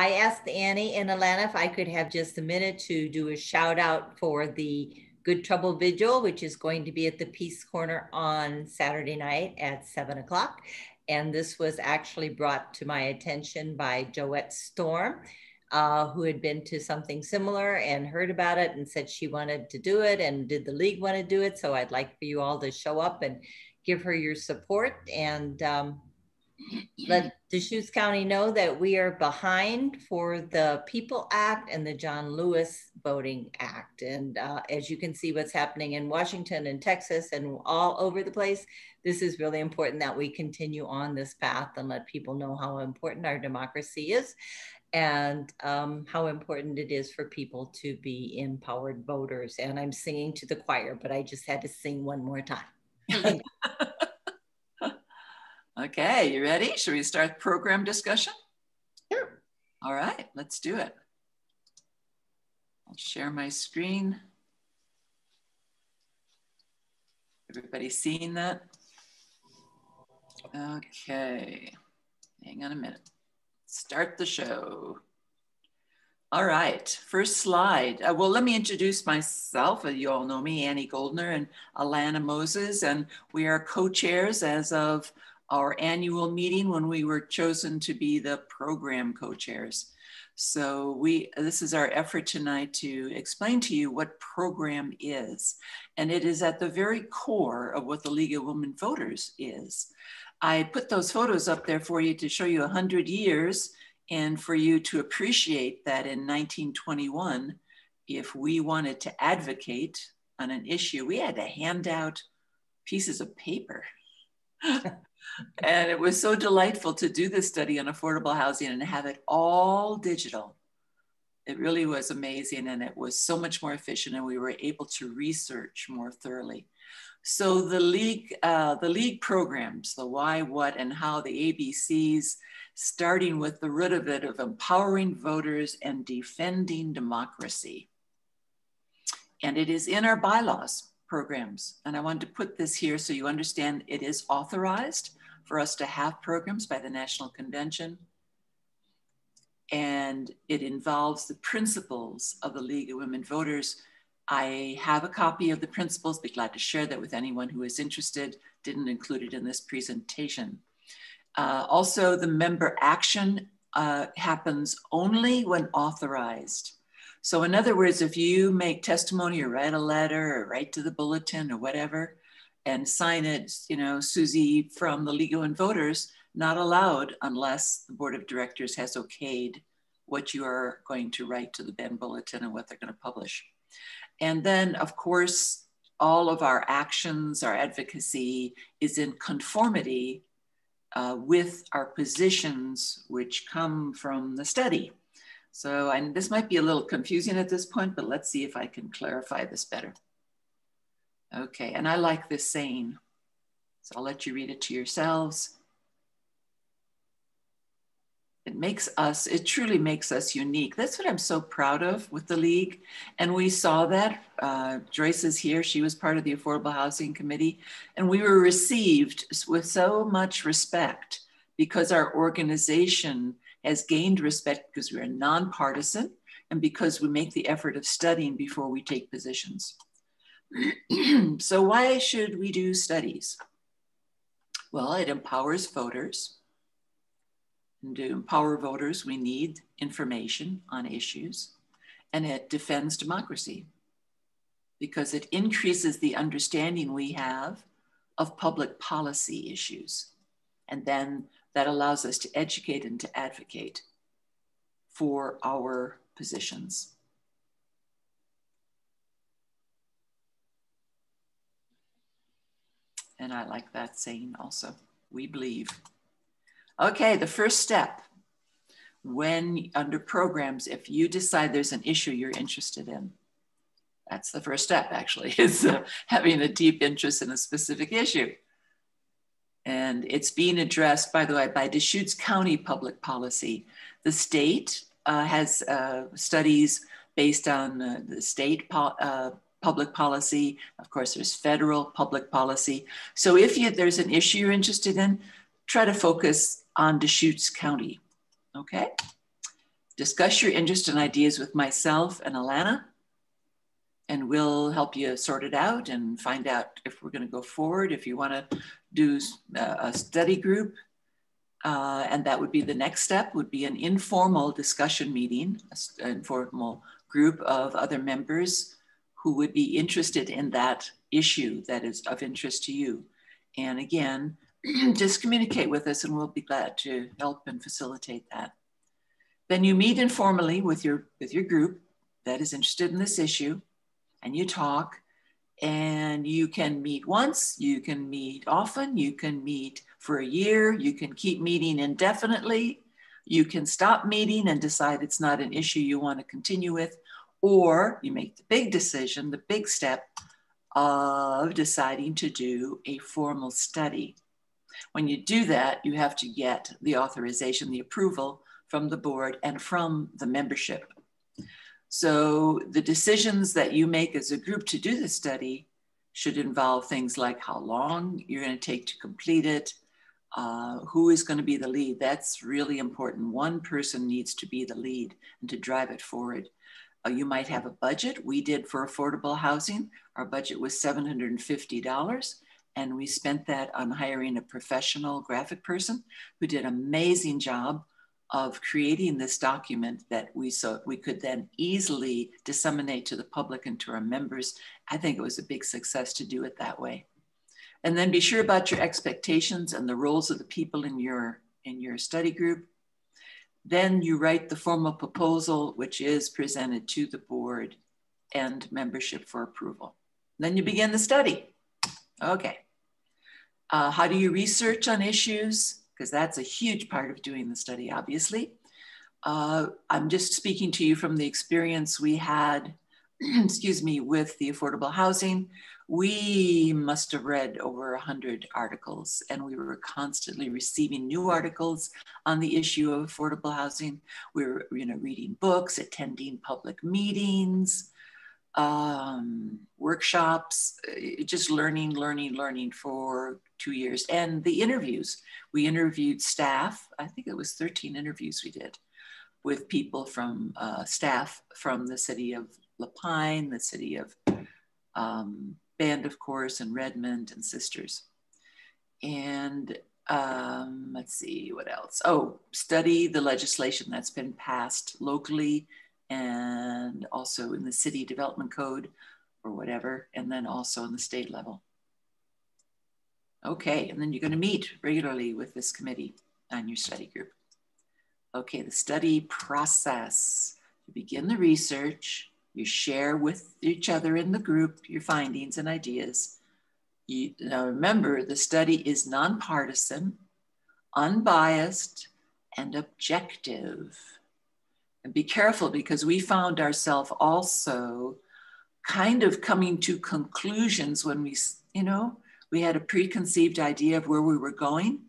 I asked Annie and Alana if I could have just a minute to do a shout out for the Good Trouble Vigil, which is going to be at the Peace Corner on Saturday night at seven o'clock. And this was actually brought to my attention by Joette Storm, uh, who had been to something similar and heard about it and said she wanted to do it. And did the league want to do it? So I'd like for you all to show up and give her your support. And um, let Deschutes County know that we are behind for the People Act and the John Lewis Voting Act. And uh, as you can see what's happening in Washington and Texas and all over the place, this is really important that we continue on this path and let people know how important our democracy is and um, how important it is for people to be empowered voters. And I'm singing to the choir, but I just had to sing one more time. Okay, you ready? Should we start program discussion? Sure. All right, let's do it. I'll share my screen. Everybody seeing that? Okay, hang on a minute. Start the show. All right, first slide. Uh, well, let me introduce myself. Uh, you all know me, Annie Goldner and Alana Moses, and we are co-chairs as of our annual meeting when we were chosen to be the program co-chairs. So we, this is our effort tonight to explain to you what program is. And it is at the very core of what the League of Women Voters is. I put those photos up there for you to show you 100 years and for you to appreciate that in 1921, if we wanted to advocate on an issue, we had to hand out pieces of paper. and it was so delightful to do this study on affordable housing and have it all digital. It really was amazing and it was so much more efficient and we were able to research more thoroughly. So the league, uh, the league programs, the why, what, and how, the ABCs, starting with the root of it of empowering voters and defending democracy. And it is in our bylaws programs. And I wanted to put this here so you understand it is authorized for us to have programs by the National Convention. And it involves the principles of the League of Women Voters. I have a copy of the principles, be glad to share that with anyone who is interested, didn't include it in this presentation. Uh, also, the member action uh, happens only when authorized. So in other words, if you make testimony or write a letter or write to the bulletin or whatever, and sign it, you know, Susie from the Legal and Voters, not allowed unless the board of directors has okayed what you are going to write to the Bend Bulletin and what they're going to publish. And then, of course, all of our actions, our advocacy is in conformity uh, with our positions, which come from the study. So, and this might be a little confusing at this point, but let's see if I can clarify this better. Okay, and I like this saying. So I'll let you read it to yourselves. It makes us, it truly makes us unique. That's what I'm so proud of with the League. And we saw that. Uh, Joyce is here. She was part of the Affordable Housing Committee. And we were received with so much respect because our organization has gained respect because we're nonpartisan and because we make the effort of studying before we take positions. so why should we do studies? Well, it empowers voters. And to empower voters, we need information on issues and it defends democracy because it increases the understanding we have of public policy issues. And then that allows us to educate and to advocate for our positions. And I like that saying also. We believe. Okay, the first step when under programs, if you decide there's an issue you're interested in, that's the first step actually, is uh, having a deep interest in a specific issue. And it's being addressed, by the way, by Deschutes County Public Policy. The state uh, has uh, studies based on uh, the state po uh, public policy. Of course, there's federal public policy. So if you, there's an issue you're interested in, try to focus on Deschutes County, okay? discuss your interest and ideas with myself and Alana, and we'll help you sort it out and find out if we're going to go forward. If you want to do uh, a study group, uh, and that would be the next step would be an informal discussion meeting, an informal group of other members who would be interested in that issue that is of interest to you. And again, just communicate with us and we'll be glad to help and facilitate that. Then you meet informally with your, with your group that is interested in this issue and you talk and you can meet once, you can meet often, you can meet for a year, you can keep meeting indefinitely, you can stop meeting and decide it's not an issue you want to continue with, or you make the big decision, the big step of deciding to do a formal study. When you do that, you have to get the authorization, the approval from the board and from the membership. So the decisions that you make as a group to do the study should involve things like how long you're going to take to complete it, uh, who is going to be the lead. That's really important. One person needs to be the lead and to drive it forward. Uh, you might have a budget. We did for affordable housing. Our budget was $750 and we spent that on hiring a professional graphic person who did an amazing job of creating this document that we so we could then easily disseminate to the public and to our members. I think it was a big success to do it that way. And then be sure about your expectations and the roles of the people in your in your study group. Then you write the formal proposal, which is presented to the board and membership for approval. Then you begin the study. Okay. Uh, how do you research on issues? Because that's a huge part of doing the study, obviously. Uh, I'm just speaking to you from the experience we had, excuse me, with the affordable housing. We must have read over 100 articles, and we were constantly receiving new articles on the issue of affordable housing. We were, you know, reading books, attending public meetings, um, workshops, uh, just learning, learning, learning for two years. And the interviews, we interviewed staff. I think it was 13 interviews we did with people from uh, staff from the city of La Pine, the city of um, Bend, of course, and Redmond and Sisters. And um, let's see what else. Oh, study the legislation that's been passed locally and also in the city development code or whatever, and then also in the state level. Okay, and then you're going to meet regularly with this committee on your study group. Okay, the study process. You begin the research, you share with each other in the group your findings and ideas. You, now remember, the study is nonpartisan, unbiased, and objective. And be careful because we found ourselves also kind of coming to conclusions when we, you know, we had a preconceived idea of where we were going.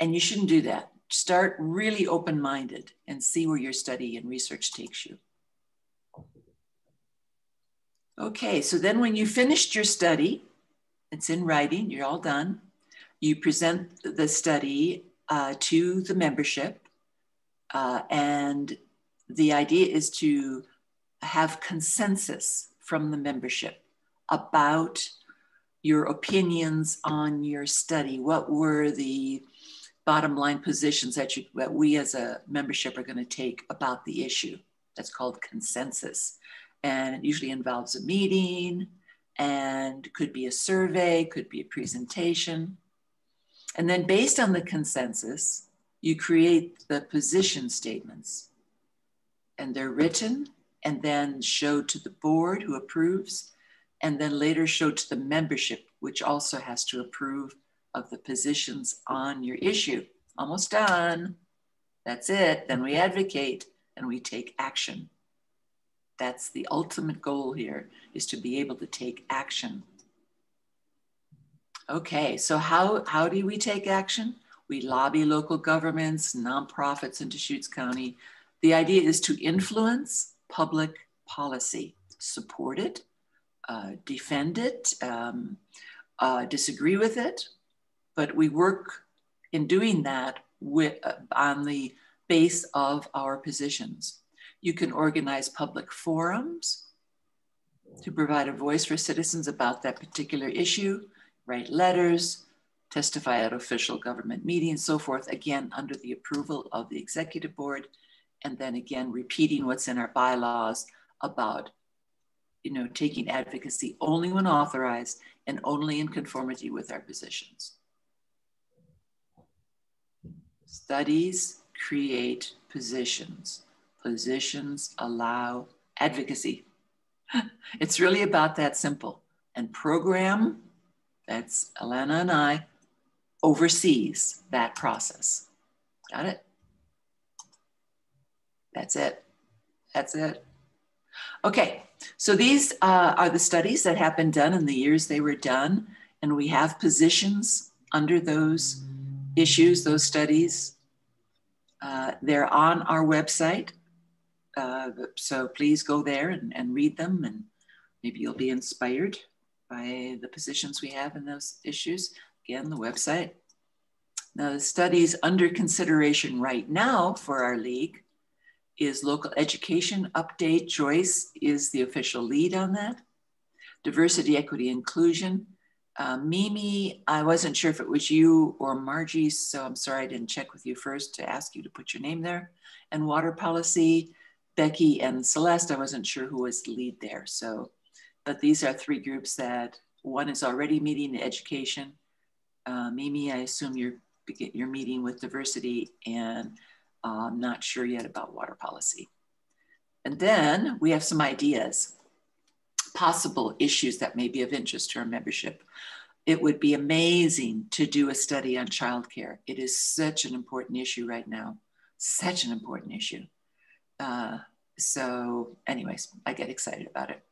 And you shouldn't do that. Start really open minded and see where your study and research takes you. Okay, so then when you finished your study, it's in writing, you're all done. You present the study uh, to the membership, uh, and the idea is to have consensus from the membership about your opinions on your study. What were the bottom line positions that, you, that we as a membership are going to take about the issue? That's called consensus. And it usually involves a meeting and could be a survey, could be a presentation. And then based on the consensus, you create the position statements. And they're written and then showed to the board who approves and then later show to the membership, which also has to approve of the positions on your issue. Almost done. That's it. Then we advocate and we take action. That's the ultimate goal here is to be able to take action. Okay, so how, how do we take action? We lobby local governments, nonprofits in Deschutes County. The idea is to influence public policy, support it, uh, defend it, um, uh, disagree with it, but we work in doing that with, uh, on the base of our positions. You can organize public forums to provide a voice for citizens about that particular issue, write letters, testify at official government meetings, so forth, again, under the approval of the executive board, and then again, repeating what's in our bylaws about you know, taking advocacy only when authorized and only in conformity with our positions. Studies create positions. Positions allow advocacy. It's really about that simple. And program, that's Alana and I, oversees that process. Got it? That's it. That's it. Okay, so these uh, are the studies that have been done in the years they were done, and we have positions under those issues, those studies. Uh, they're on our website, uh, so please go there and, and read them, and maybe you'll be inspired by the positions we have in those issues. Again, the website. Now, the studies under consideration right now for our league is local education update. Joyce is the official lead on that. Diversity, equity, inclusion. Uh, Mimi, I wasn't sure if it was you or Margie, so I'm sorry I didn't check with you first to ask you to put your name there. And water policy, Becky and Celeste, I wasn't sure who was the lead there. So, but these are three groups that one is already meeting education. Uh, Mimi, I assume you're, you're meeting with diversity and I'm not sure yet about water policy. And then we have some ideas, possible issues that may be of interest to our membership. It would be amazing to do a study on childcare. It is such an important issue right now, such an important issue. Uh, so, anyways, I get excited about it.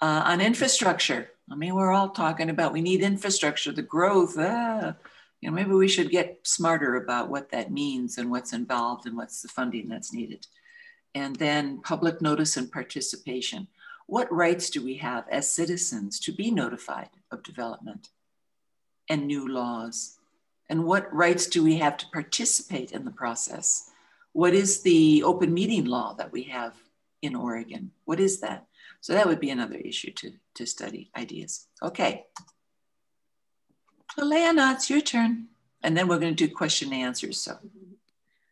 Uh, on infrastructure, I mean, we're all talking about we need infrastructure, the growth. Ah, you know, maybe we should get smarter about what that means and what's involved and what's the funding that's needed. And then public notice and participation. What rights do we have as citizens to be notified of development and new laws? And what rights do we have to participate in the process? What is the open meeting law that we have in Oregon? What is that? So that would be another issue to, to study ideas. Okay. Alana, it's your turn. And then we're going to do question and answers. So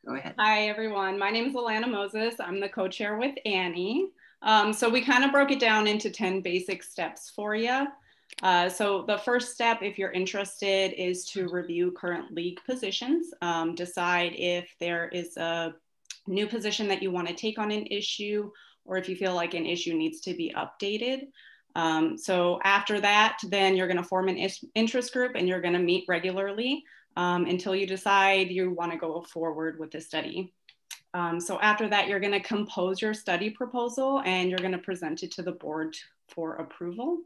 go ahead. Hi, everyone. My name is Alana Moses. I'm the co-chair with Annie. Um, so we kind of broke it down into 10 basic steps for you. Uh, so the first step, if you're interested, is to review current league positions, um, decide if there is a new position that you want to take on an issue, or if you feel like an issue needs to be updated. Um, so after that, then you're going to form an interest group and you're going to meet regularly um, until you decide you want to go forward with the study. Um, so after that, you're going to compose your study proposal and you're going to present it to the board for approval.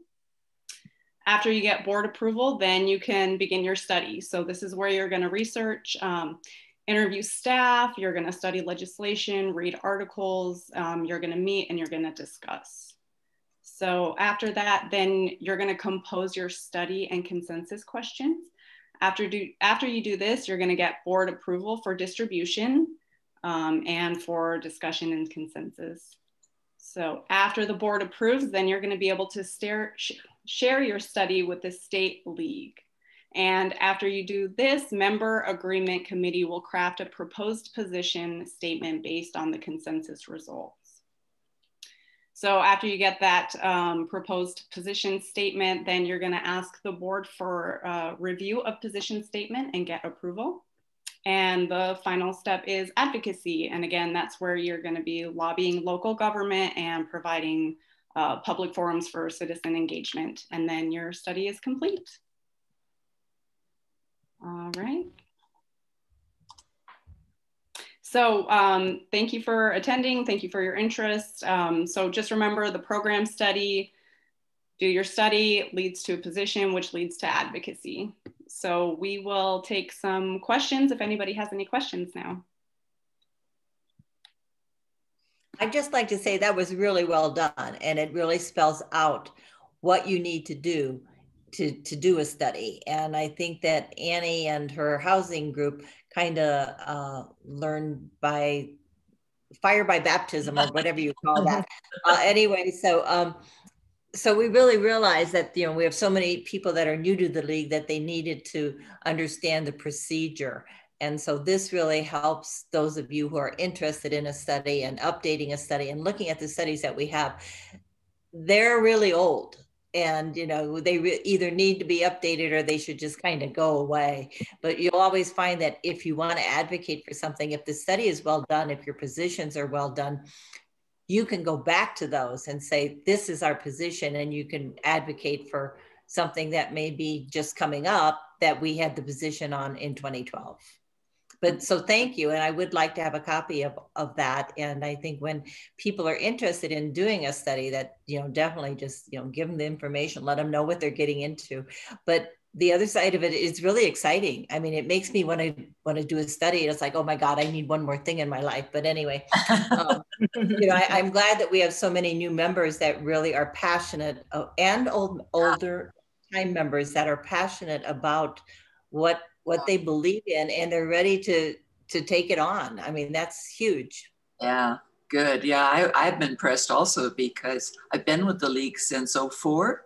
After you get board approval, then you can begin your study. So this is where you're going to research, um, interview staff, you're going to study legislation, read articles, um, you're going to meet and you're going to discuss. So after that, then you're gonna compose your study and consensus questions. After, do, after you do this, you're gonna get board approval for distribution um, and for discussion and consensus. So after the board approves, then you're gonna be able to stare, sh share your study with the state league. And after you do this, member agreement committee will craft a proposed position statement based on the consensus result. So after you get that um, proposed position statement, then you're gonna ask the board for a review of position statement and get approval. And the final step is advocacy. And again, that's where you're gonna be lobbying local government and providing uh, public forums for citizen engagement. And then your study is complete. All right. So um, thank you for attending. Thank you for your interest. Um, so just remember the program study, do your study leads to a position, which leads to advocacy. So we will take some questions if anybody has any questions now. I'd just like to say that was really well done and it really spells out what you need to do to, to do a study. And I think that Annie and her housing group kind of uh, learn by fire by baptism or whatever you call that. Uh, anyway, so um, so we really realized that you know we have so many people that are new to the league that they needed to understand the procedure. And so this really helps those of you who are interested in a study and updating a study and looking at the studies that we have. They're really old and you know they either need to be updated or they should just kind of go away. But you'll always find that if you want to advocate for something if the study is well done if your positions are well done you can go back to those and say this is our position and you can advocate for something that may be just coming up that we had the position on in 2012 but so thank you and i would like to have a copy of, of that and i think when people are interested in doing a study that you know definitely just you know give them the information let them know what they're getting into. But the other side of it is really exciting. I mean it makes me want to want to do a study it's like oh my god i need one more thing in my life. But anyway um, you know I, am glad that we have so many new members that really are passionate uh, and old older time members that are passionate about what what they believe in and they're ready to to take it on. I mean that's huge. Yeah good. Yeah I, i've been impressed also because i've been with the league since 04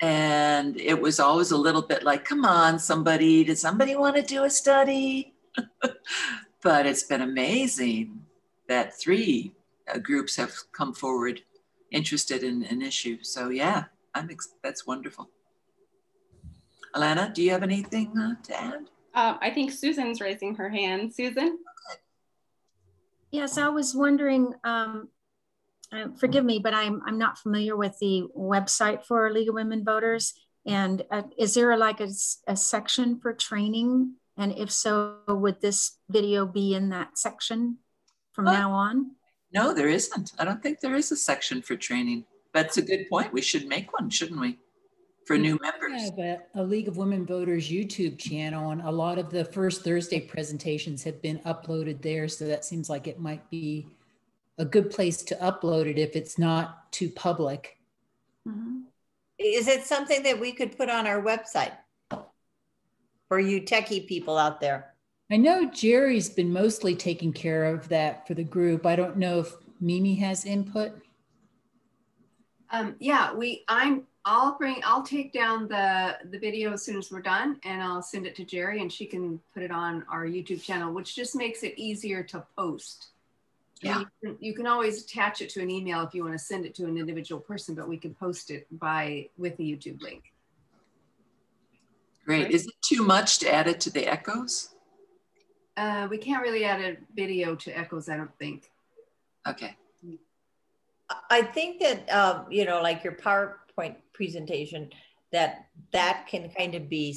and it was always a little bit like come on somebody does somebody want to do a study? But it's been amazing that three uh, groups have come forward interested in an issue. So yeah i'm ex- that's wonderful Alana, do you have anything uh, to add? Uh, I think Susan's raising her hand. Susan? Yes, I was wondering, um, uh, forgive me, but I'm, I'm not familiar with the website for League of Women Voters. And uh, is there like a, a section for training? And if so, would this video be in that section from now on? No, there isn't. I don't think there is a section for training. That's a good point. We should make one, shouldn't we? For new members. have a, a, League of Women Voters YouTube channel, and a lot of the first Thursday presentations have been uploaded there. So that seems like it might be a good place to upload it if it's not too public. Mm-hmm. Is it something that we could put on our website for you techie people out there? I know Jerry's been mostly taking care of that for the group. I don't know if Mimi has input. Um, yeah, we I'm I'll bring, I'll take down the, the video as soon as we're done and I'll send it to Jerry and she can put it on our YouTube channel, which just makes it easier to post. Yeah. You can, you can always attach it to an email if you want to send it to an individual person, but we can post it by with the YouTube link. Great. Is it too much to add it to the echoes? Uh, we can't really add a video to echoes, I don't think. Okay. I think that, uh, you know, like your power PowerPoint presentation that that can kind of be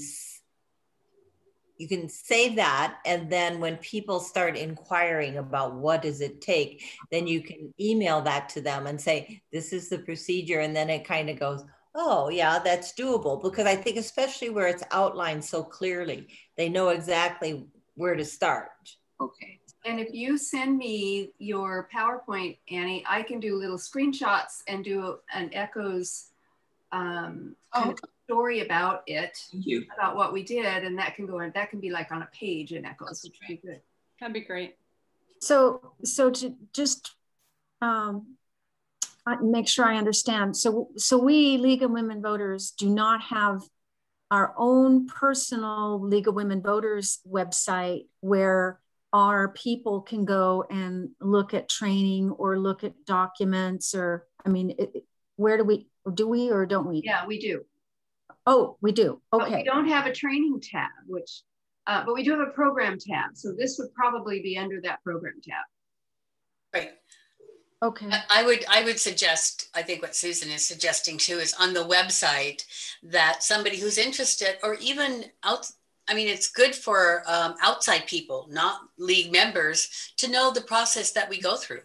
you can save that and then when people start inquiring about what does it take then you can email that to them and say this is the procedure and then it kind of goes oh yeah that's doable because i think especially where it's outlined so clearly they know exactly where to start. Okay. And if you send me your powerpoint annie i can do little screenshots and do an echoes um, oh. story about it, about what we did, and that can go in. That can be like on a page in Echoes, which would be good. That'd be great. So, so to just um, make sure I understand. So, so we League of Women Voters do not have our own personal League of Women Voters website where our people can go and look at training or look at documents or I mean, it, where do we do we or don't we? Yeah, we do. Oh, we do. Okay. But we don't have a training tab, which, uh, but we do have a program tab. So this would probably be under that program tab. Right. Okay. I would I would suggest I think what Susan is suggesting too is on the website that somebody who's interested or even out I mean it's good for um, outside people not league members to know the process that we go through.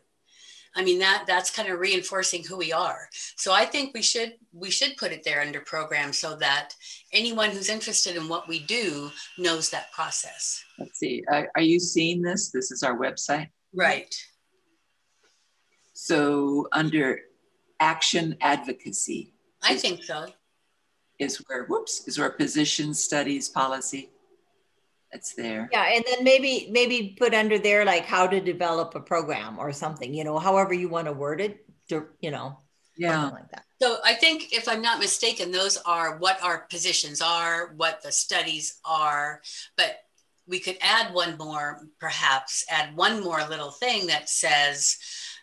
I mean that that's kind of reinforcing who we are. So I think we should we should put it there under program so that anyone who's interested in what we do knows that process. Let's see. Are, are you seeing this? This is our website. Right. So under action advocacy. I think so. Is where whoops is where position studies policy. It's there. Yeah, and then maybe maybe put under there like how to develop a program or something, you know, however you want to word it, you know, Yeah. something like that. So I think if I'm not mistaken, those are what our positions are, what the studies are, but we could add one more, perhaps add one more little thing that says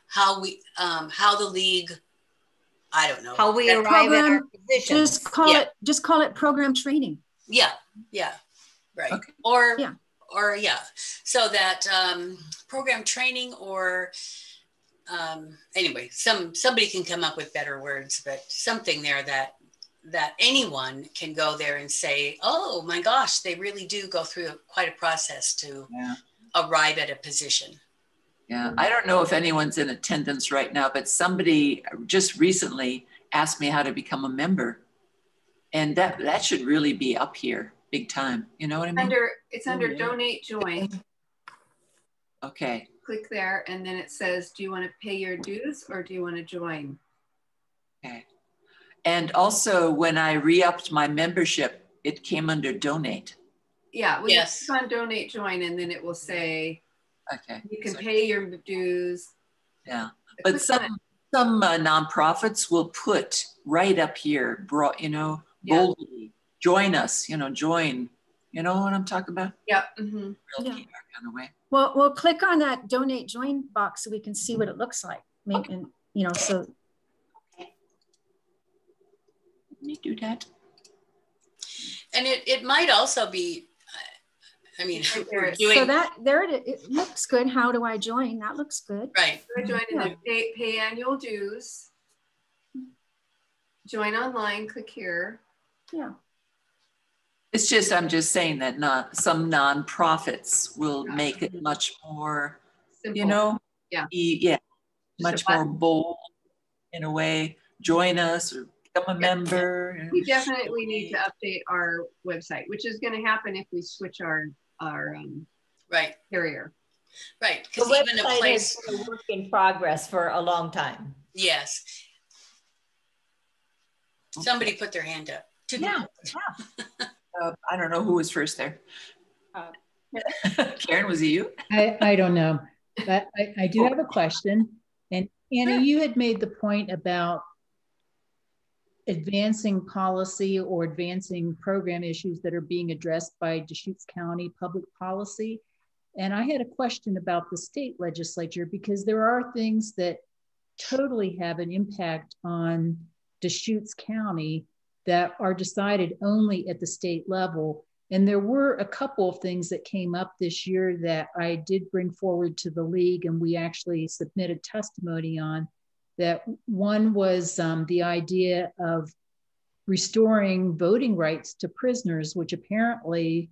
how we, um, how the league, I don't know. How we That- arrive at our program, positions. Just call Yeah. it, just call it program training. Yeah, yeah, right. Okay. Or, Yeah. or yeah, so that um, program training or um, anyway, some somebody can come up with better words, but something there that that anyone can go there and say, oh my gosh, they really do go through quite a process to Yeah. arrive at a position. Yeah. I don't know if anyone's in attendance right now, but somebody just recently asked me how to become a member. And that that should really be up here big time. You know what I mean? Under, it's under yeah. donate join. Okay. Click there and then it says, do you want to pay your dues or do you want to join? Okay. And also when I re-upped my membership, it came under donate. Yeah, when you Yes. click on donate join and then it will say, Okay. you can pay your dues. Yeah. But on some it. some uh, nonprofits will put right up here, brought, you know, Yeah. Boldly, join us, you know, join. You know what I'm talking about? Yep. mhm. Real Yeah. PR kind of way. Well, we'll click on that donate join box so we can see what it looks like. Make, and, you know, so Let me do that. And it, it might also be, I mean, Right we're there. doing, so that there it, it looks good. How do I join? That looks good. right, Go to Join and Yeah. then pay, pay annual dues. Join online, click here. Yeah. It's just, I'm just saying that not, some nonprofits will Yeah. make it much more, Simple. you know? Yeah. e- Yeah, Just much more bold in a way. Join us or become a Yeah. member. We definitely need to update our website, which is going to happen if we switch our, our um, right, carrier. right. Because even a website place, has been a work in progress for a long time. yes. Somebody put their hand up. Two Yeah, people. Uh, I don't know who was first there. Uh, Karen, was it you? I, I don't know, but I, I do have a question. And Anna, you had made the point about advancing policy or advancing program issues that are being addressed by Deschutes County public policy. And I had a question about the state legislature because there are things that totally have an impact on Deschutes County that are decided only at the state level. And there were a couple of things that came up this year that I did bring forward to the league, and we actually submitted testimony on. That one was um, the idea of restoring voting rights to prisoners, which apparently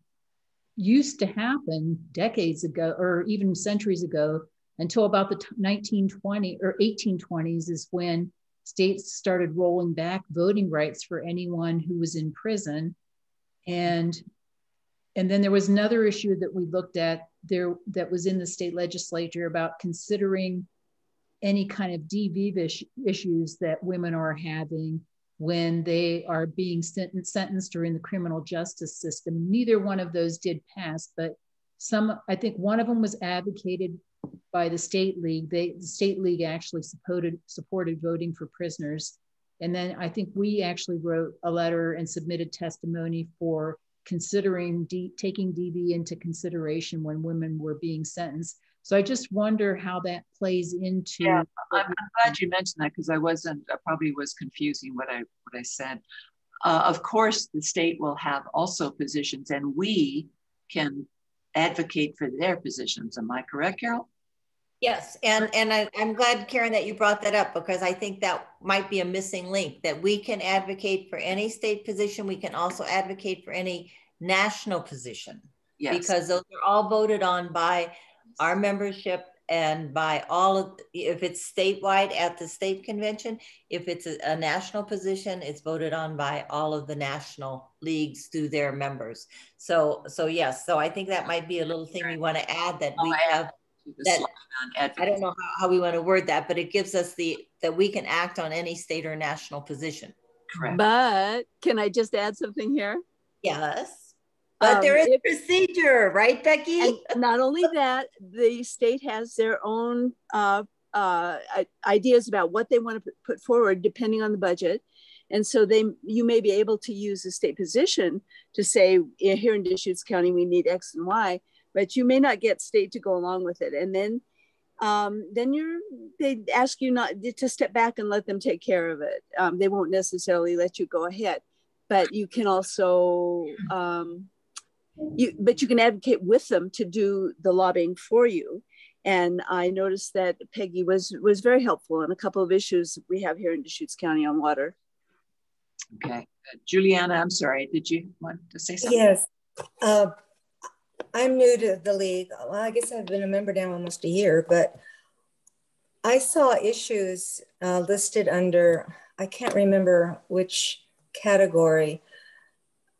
used to happen decades ago or even centuries ago until about the 1920 or 1820s is when states started rolling back voting rights for anyone who was in prison and and then there was another issue that we looked at there that was in the state legislature about considering any kind of DV issues that women are having when they are being sentenced, sentenced or in the criminal justice system. Neither one of those did pass, but some, I think one of them was advocated by the state league. They, the state league actually supported, supported voting for prisoners. And then I think we actually wrote a letter and submitted testimony for considering D, taking DV into consideration when women were being sentenced. So I just wonder how that plays into. Yeah, I'm, I'm glad you mentioned that because I wasn't, I probably was confusing what I what I said. Uh, of course, the state will have also positions, and we can advocate for their positions. Am I correct, Carol? Yes, and and I, I'm glad, Karen, that you brought that up because I think that might be a missing link. That we can advocate for any state position. We can also advocate for any national position Yes. because those are all voted on by our membership and by all of. If it's statewide at the state convention, if it's a, a national position, it's voted on by all of the national leagues through their members. So so yes, so I think that might be a little thing we want to add that we have that- I don't know how, how we want to word that, but it gives us the, that we can act on any state or national position. Correct. But can I just add something here? Yes. But Um, there is if- procedure, right, Becky? and not only that, the state has their own uh, uh, ideas about what they want to put forward depending on the budget. And so they, you may be able to use the state position to say, here in Deschutes County, we need X and Y, but you may not get state to go along with it. And then, um, then you're, they ask you not to step back and let them take care of it. Um, they won't necessarily let you go ahead, but you can also, um, you but you can advocate with them to do the lobbying for you and i noticed that peggy was was very helpful on a couple of issues we have here in deschutes county on water Okay. Uh, Juliana, I'm sorry. Did you want to say something? Yes. Uh, I'm new to the league. Well, I guess I've been a member now almost a year, but I saw issues uh, listed under, I can't remember which category.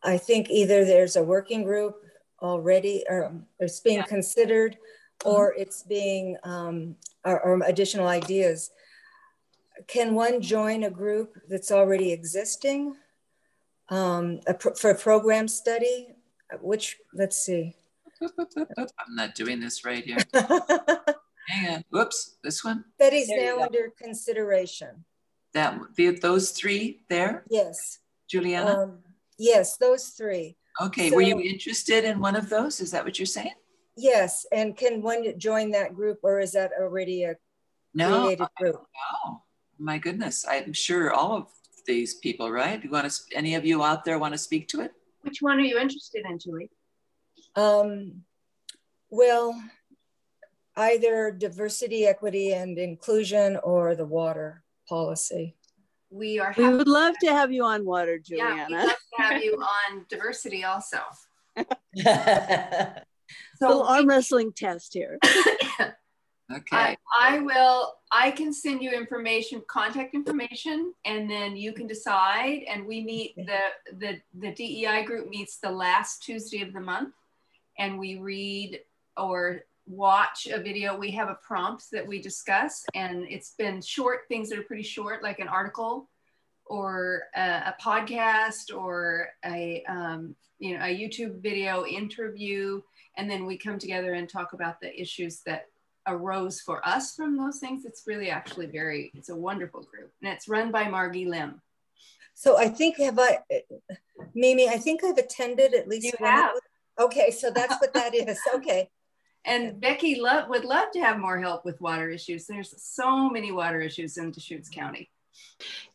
I think either there's a working group already or it's being considered or it's being, um, or, or additional ideas. Can one join a group that's already existing um, a pro- for program study? Which, let's see. I'm not doing this right here. Hang on. Whoops. This one. That is There now under consideration. That the, those three there, Yes. Juliana. Um, yes, those three. okay. Were you interested in one of those? Is that what you're saying? Yes. And can one join that group or is that already a No. created group? Oh, my goodness. I'm sure all of these people, right? You want to? Any of you out there want to speak to it? Which one are you interested in, Julie? Um, well, either diversity, equity, and inclusion or the water policy. We are we would love to have you on water Juliana. yeah, we'd juliana love to have you on diversity also. little So arm wrestling test here Okay. I, I will, I can send you information, contact information, and then you can decide. And we meet, the, the, the DEI group meets the last Tuesday of the month. And we read or watch a video. We have a prompt that we discuss, and it's been short things that are pretty short, like an article or a, a podcast or a, um, you know, a YouTube video interview. And then we come together and talk about the issues that arose for us from those things. It's really actually very, it's a wonderful group. And it's run by Margie Lim. So I think have I, Mimi, I think I've attended at least You have. Those. Okay, so that's what that is. Okay. And Becky lo- would love to have more help with water issues. There's so many water issues in Deschutes County.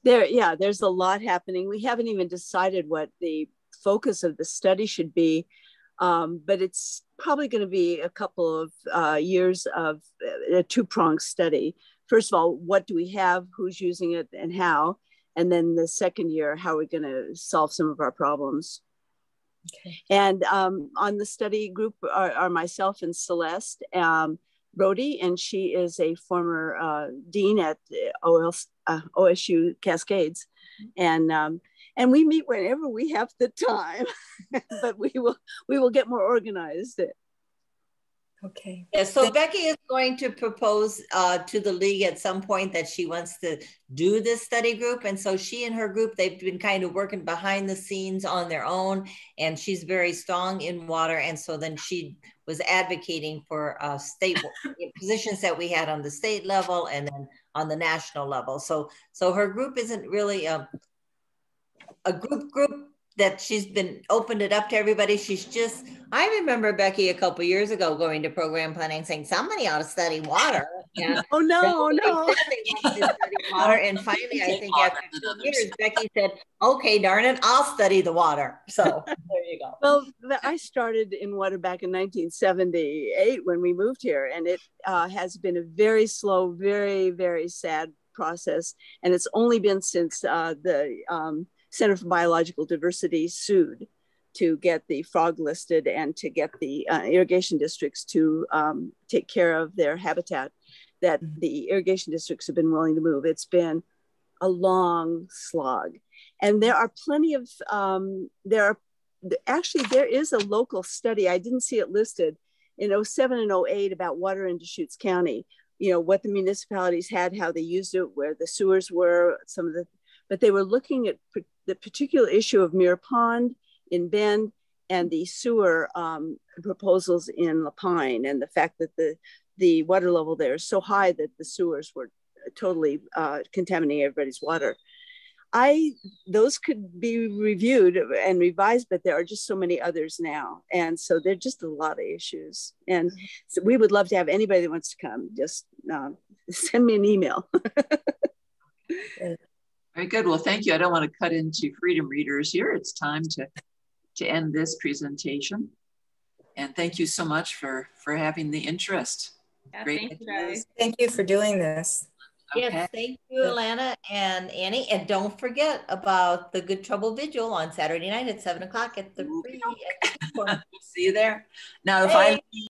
there yeah there's a lot happening we haven't even decided what the focus of the study should be um, but it's probably going to be a couple of uh, years of uh, a two-pronged study first of all what do we have who's using it and how and then the second year how are we going to solve some of our problems Okay. and um, on the study group are, are myself and Celeste um, Brody, and she is a former uh, dean at uh, OSU Cascades, and um, and we meet whenever we have the time, but we will we will get more organized. Okay. Yeah, so Becky is going to propose uh, to the league at some point that she wants to do this study group. And so she and her group, they've been kind of working behind the scenes on their own. And she's very strong in water. And so then she was advocating for uh, state positions that we had on the state level and then on the national level. So, so her group isn't really a, a group group that she's been opened it up to everybody. She's just, I remember Becky a couple years ago going to program planning saying somebody ought to study water. And Oh no, no! to study water. And finally, I think after two years, Becky said, okay, darn it, I'll study the water. So there you go. Well, I started in water back in 1978 when we moved here, and it uh, has been a very slow, very, very sad process. And it's only been since uh, the um, Center for Biological Diversity sued to get the frog listed and to get the uh, irrigation districts to um, take care of their habitat that the irrigation districts have been willing to move. It's been a long slog. And there are plenty of, um, there are actually there is a local study i didn't see it listed in 07 and 08 about water in deschutes county you know what the municipalities had how they used it where the sewers were some of the but they were looking at the particular issue of Mirror Pond in Bend and the sewer um, proposals in La Pine and the fact that the, the water level there is so high that the sewers were totally uh, contaminating everybody's water. I those could be reviewed and revised, but there are just so many others now, and so there are just a lot of issues. And so we would love to have anybody that wants to come. Just uh, send me an email. Very good. Well, thank you. I don't want to cut into freedom readers here. It's time to to end this presentation. And thank you so much for for having the interest. Yeah, Great thank you guys. Thank you for doing this. Okay. Yes, thank you, Alana and Annie. And don't forget about the Good Trouble Vigil on Saturday night at seven o'clock at the free. See you there. Now, if. I